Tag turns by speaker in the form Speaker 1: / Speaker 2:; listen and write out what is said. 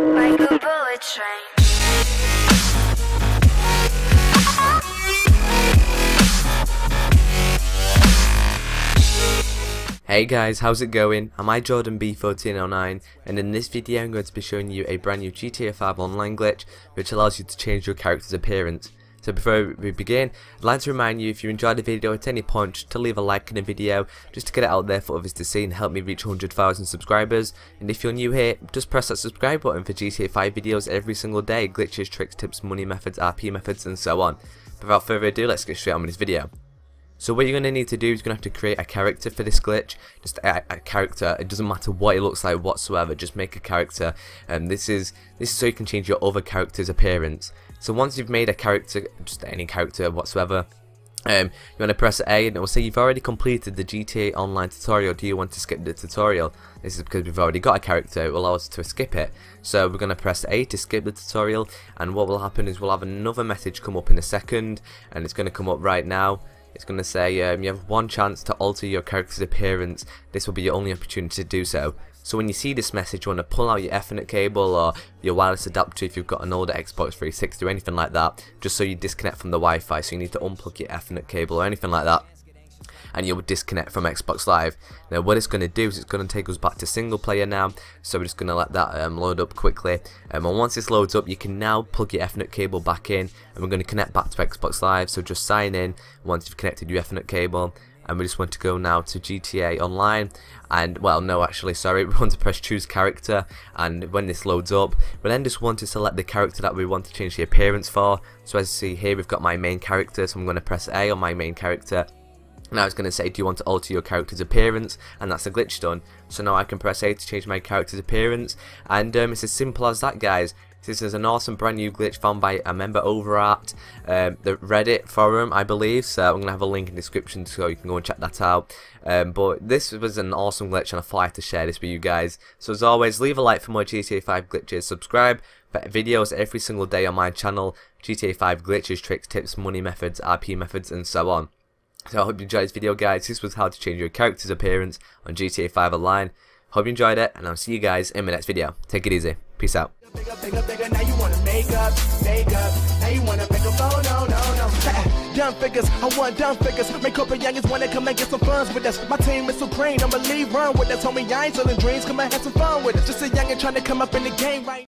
Speaker 1: like a bullet train.
Speaker 2: Hey guys, how's it going? I'm I Jordan B1409 and in this video I'm going to be showing you a brand new GTA 5 online glitch which allows you to change your character's appearance. So before we begin, I'd like to remind you if you enjoyed the video at any point to leave a like in the video just to get it out there for others to see and help me reach 100,000 subscribers. And if you're new here, just press that subscribe button for GTA 5 videos every single day, glitches, tricks, tips, money methods, RP methods and so on. Without further ado, let's get straight on with this video. So what you're going to need to do is going to have to create a character for this glitch. Just a, a, character. It doesn't matter what it looks like whatsoever. Just make a character. And um, this is this is so you can change your other character's appearance. So once you've made a character, just any character whatsoever, um, you want to press A and it will say you've already completed the GTA Online tutorial. Do you want to skip the tutorial? This is because we've already got a character. It will allow us to skip it. So we're going to press A to skip the tutorial. And what will happen is we'll have another message come up in a second. And it's going to come up right now. It's going to say um, you have one chance to alter your character's appearance. This will be your only opportunity to do so. So when you see this message, you want to pull out your Ethernet cable or your wireless adapter if you've got an older Xbox 360 or anything like that, just so you disconnect from the Wi-Fi. So you need to unplug your Ethernet cable or anything like that and you'll disconnect from Xbox Live. Now what it's going to do is it's going to take us back to single player now, so we're just going to let that um, load up quickly, um, and once this loads up you can now plug your Ethernet cable back in, and we're going to connect back to Xbox Live, so just sign in once you've connected your Ethernet cable, and we just want to go now to GTA Online. And well no actually sorry we want to press choose character. And when this loads up we then just want to select the character that we want to change the appearance for. So as you see here we've got my main character. So I'm going to press A on my main character now it's going to say do you want to alter your character's appearance and that's a glitch done so now I can press A to change my character's appearance and um, it's as simple as that guys this is an awesome brand new glitch found by a member over at um, the Reddit forum, I believe. So I'm going to have a link in the description so you can go and check that out. Um, but this was an awesome glitch and I thought I had to share this with you guys. So as always, leave a like for more GTA 5 glitches. Subscribe for videos every single day on my channel. GTA 5 glitches, tricks, tips, money methods, RP methods and so on. So I hope you enjoyed this video guys. This was how to change your character's appearance on GTA 5 Online. Hope you enjoyed it and I'll see you guys in my next video. Take it easy. Peace out.
Speaker 3: Bigger, now you wanna make up, up, now you wanna make a phone, no, no, no. Dumb figures, I want dumb figures. Make up a youngins wanna come and get some funds with us. My team is green, I'ma leave run with us. Homie, I ain't selling dreams, come and have some fun with us. Just a youngin' trying to come up in the game right